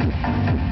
Música